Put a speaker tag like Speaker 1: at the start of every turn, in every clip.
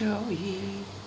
Speaker 1: Joey. Come,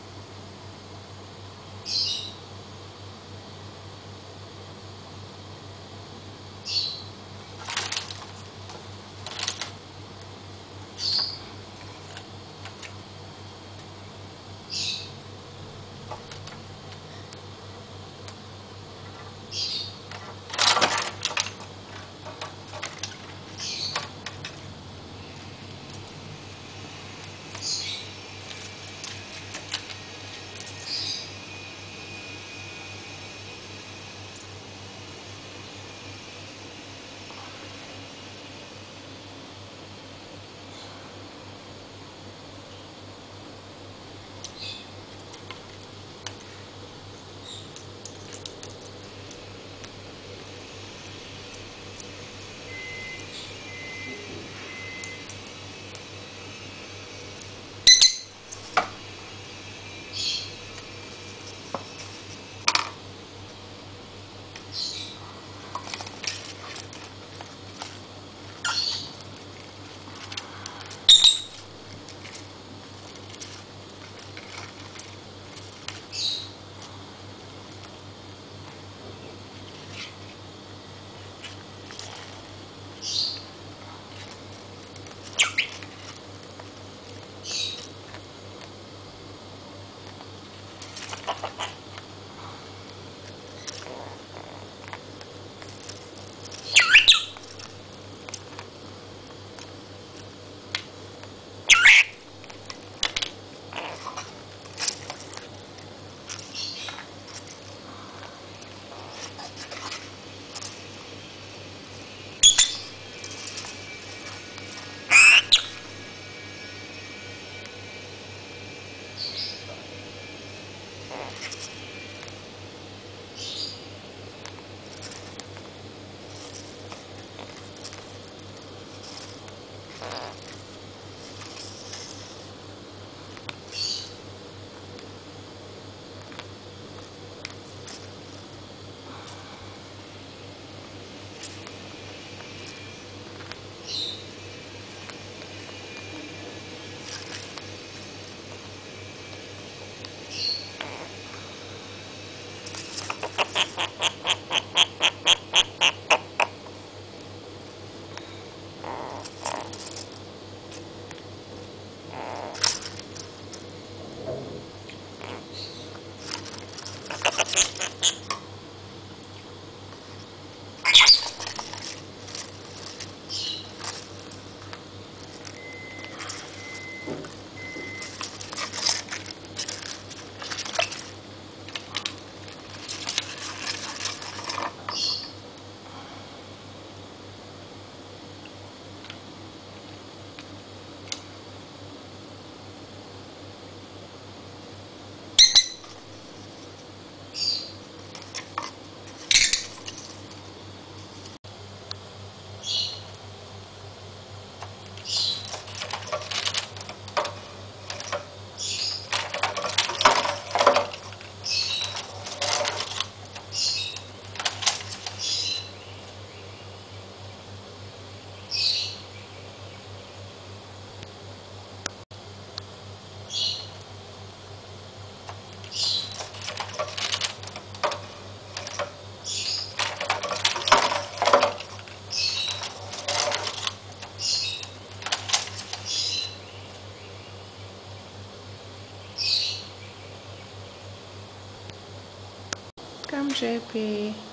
Speaker 1: Okay.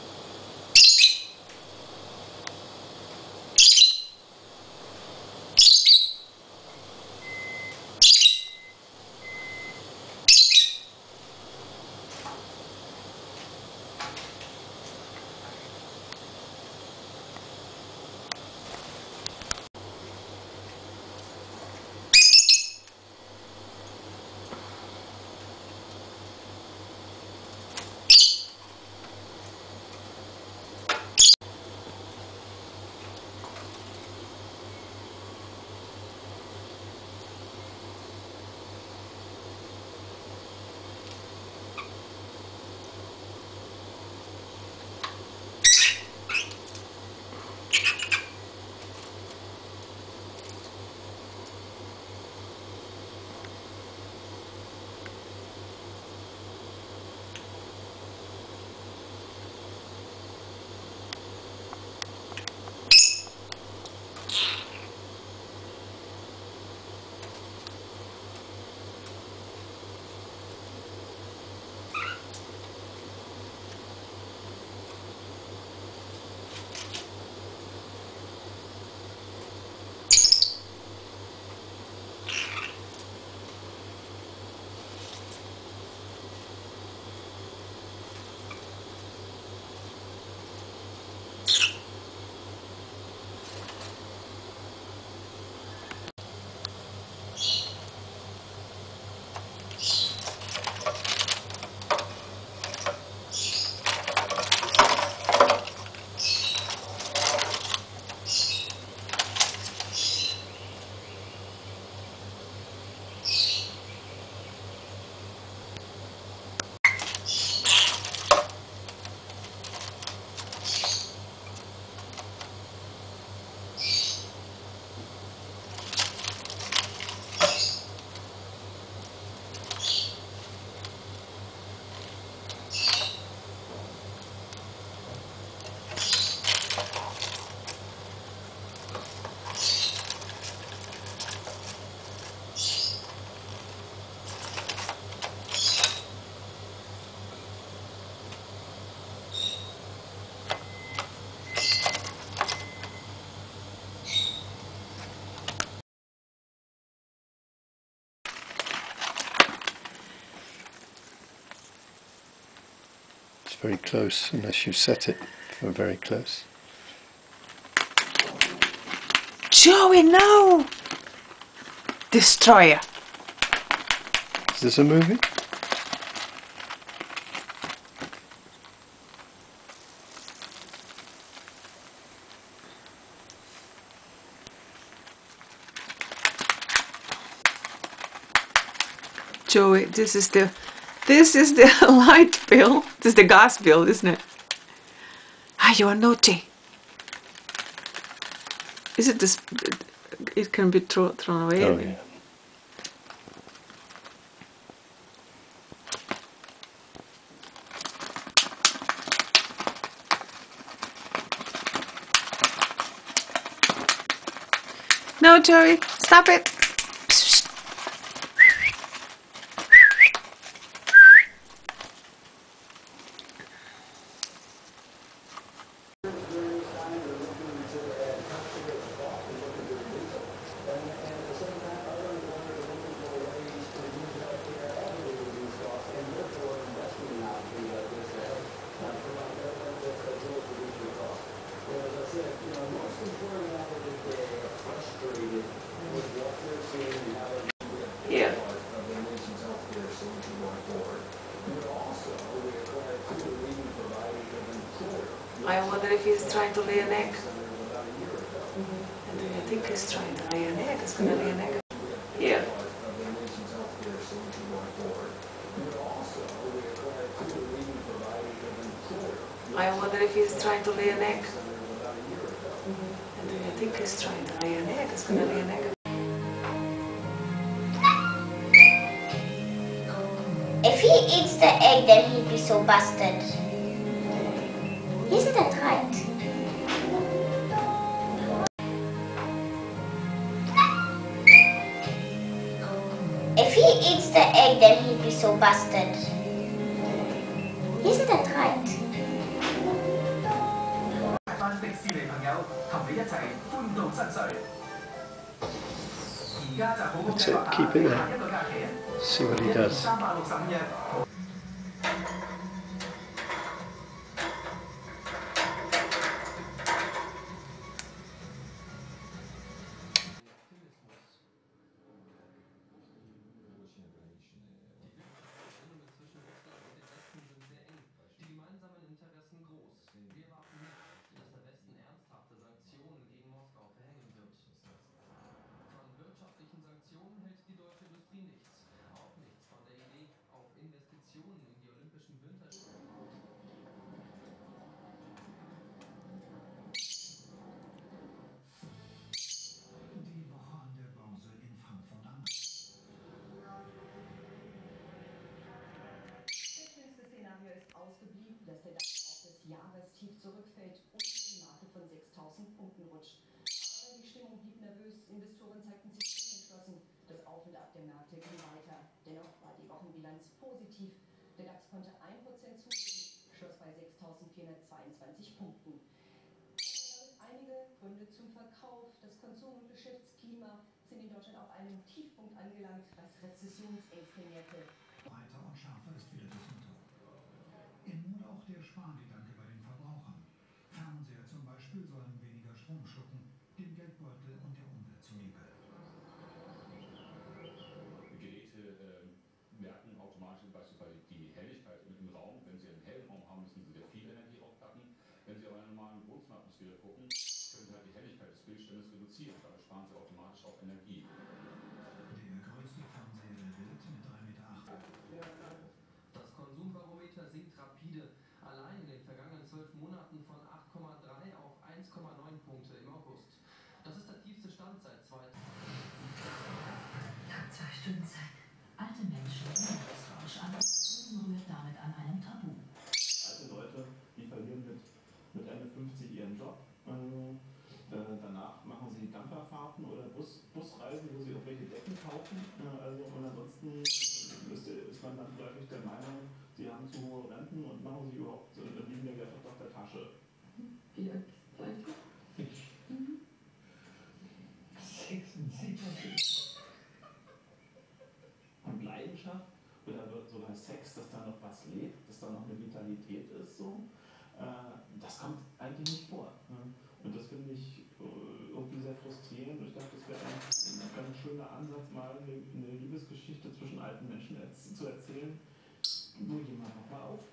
Speaker 2: very close unless you set it for very close.
Speaker 3: Joey, no! Destroyer.
Speaker 2: Is this a movie?
Speaker 3: Joey, this is the this is the light bill. This is the gas bill, isn't it? Ah, you are naughty. Is it this? It can be throw, thrown away.
Speaker 2: Oh, yeah.
Speaker 3: No, Joey, stop it. if he's trying to lay an egg. Mm -hmm. And I think he's trying to lay an egg. He's going to lay an egg here. I wonder if he's trying to lay an egg. Mm -hmm. And I think he's trying to lay an egg. He's going to lay an egg.
Speaker 4: If he eats the egg, then he'd be so busted. ate them, he'd be so busted. Isn't that right?
Speaker 2: That's it, keep it there. See what he does.
Speaker 5: Gründe zum Verkauf, das Konsum- und Geschäftsklima sind in Deutschland auf einem Tiefpunkt angelangt, was Rezessionsängste nährte.
Speaker 6: Vitalität ist, so. Äh, das kommt eigentlich nicht vor. Ne? Und das finde ich äh, irgendwie sehr frustrierend. Ich dachte, das wäre ein, ganz schöner Ansatz, mal eine, Liebesgeschichte zwischen alten Menschen zu erzählen, wo jemand nochmal aufbricht.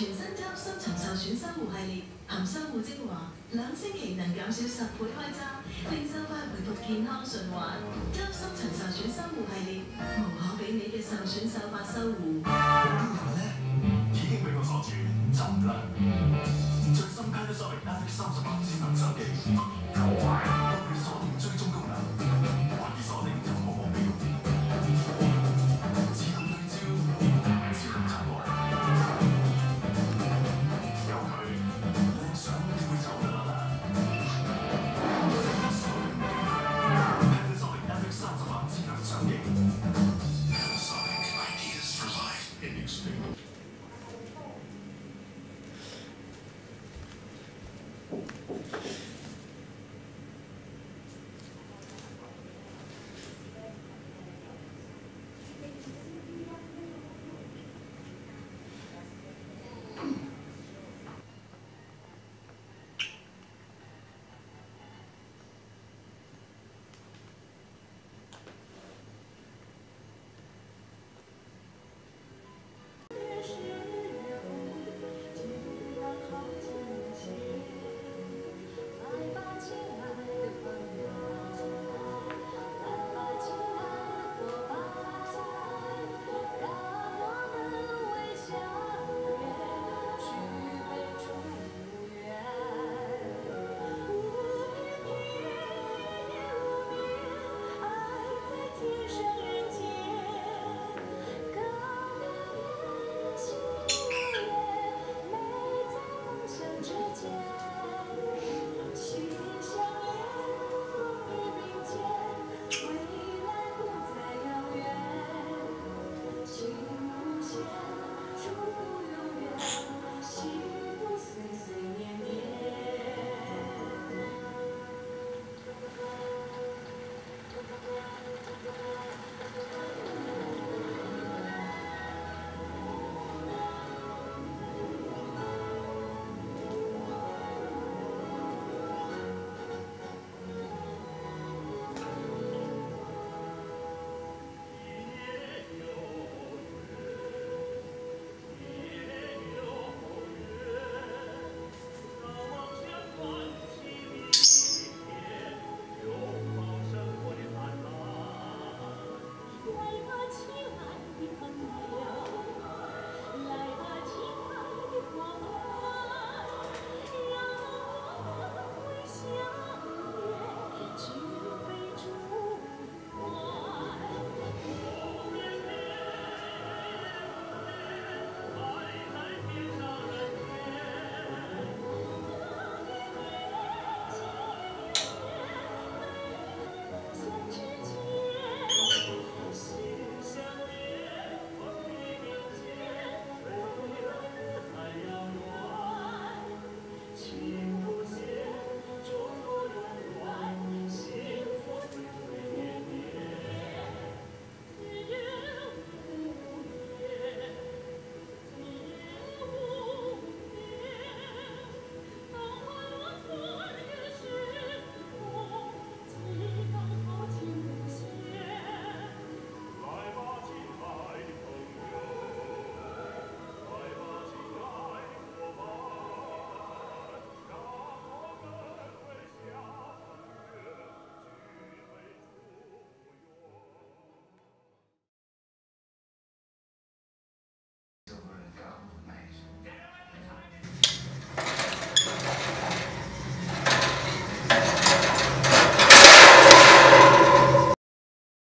Speaker 7: 全新加深层受损修护系列，含修护精华，两星期能减少十倍开张，令修翻回复健康循环。加深层受损修护系列，无可比拟嘅受损手法修护。
Speaker 8: 今日咧，已经俾我锁住，浸啦。最新阶都收嚟，F 三十八智能手机，求快，帮你锁定追踪功能。